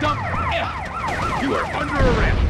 dump. You are under arrest.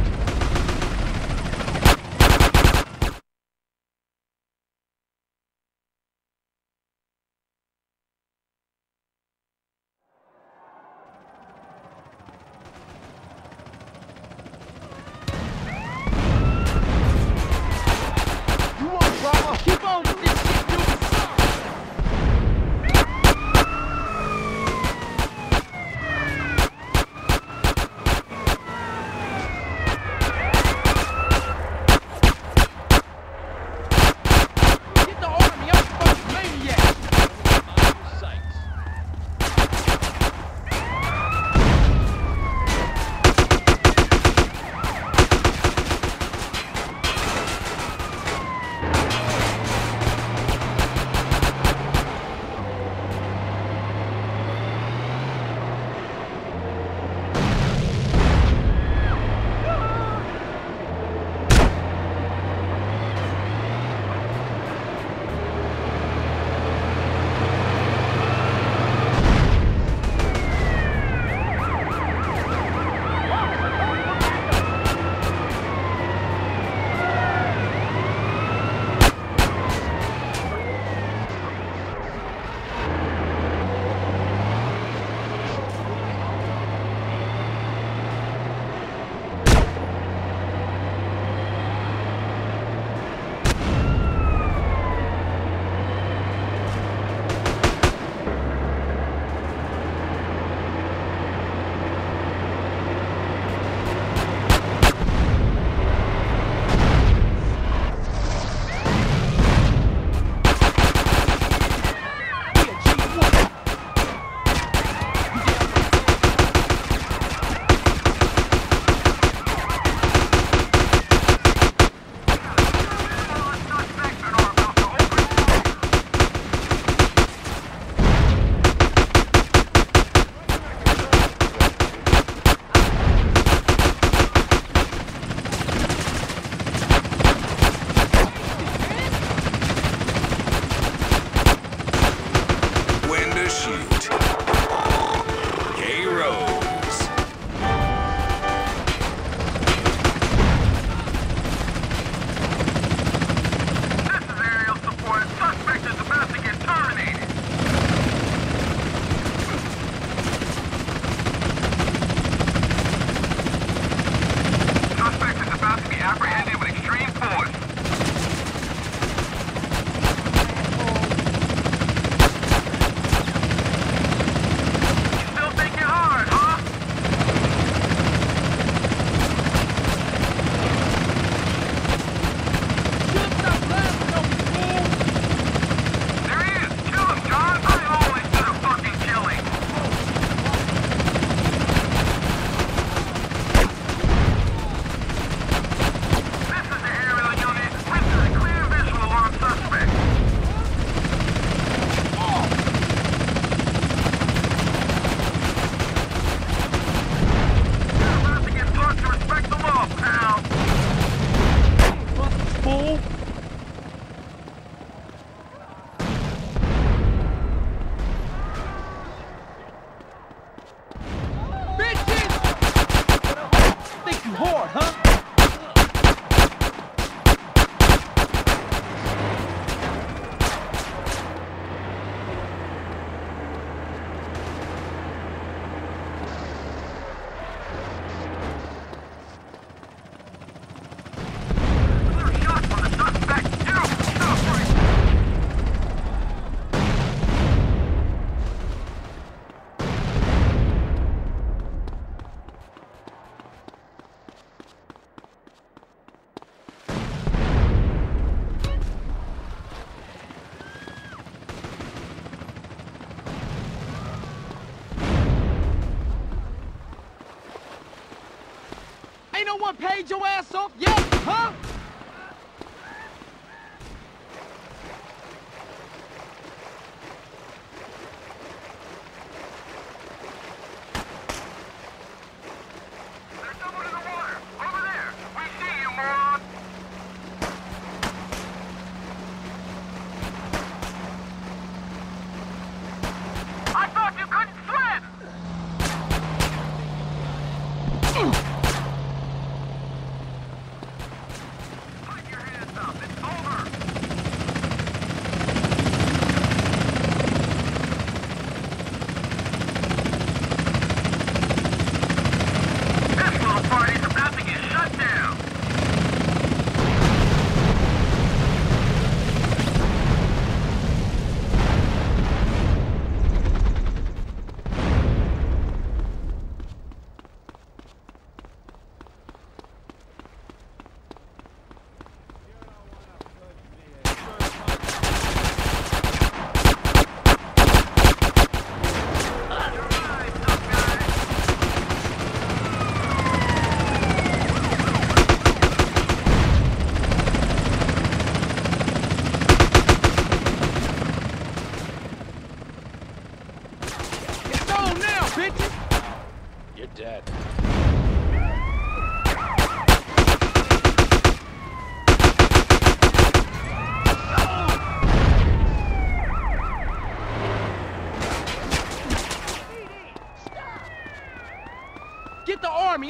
gonna your ass off yet, huh?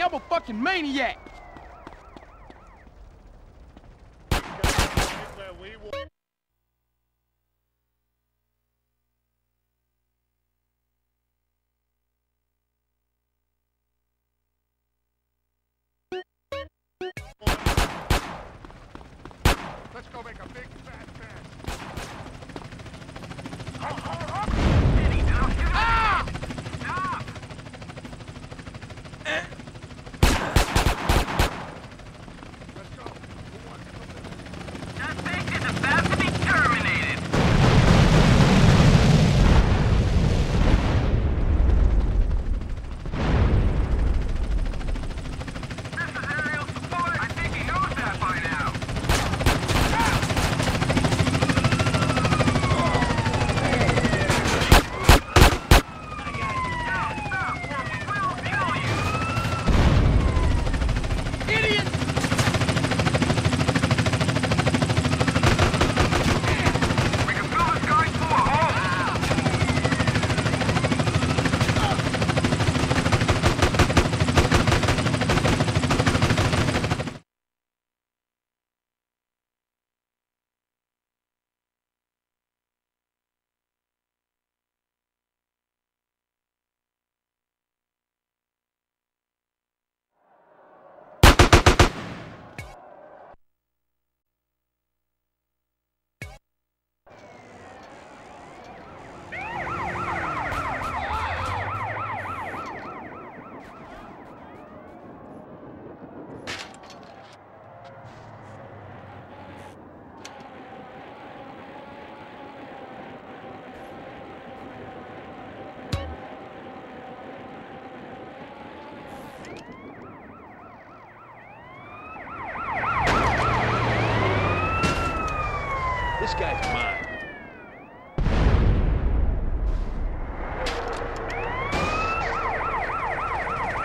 I'm a fucking maniac. Let's go make a big fat pass.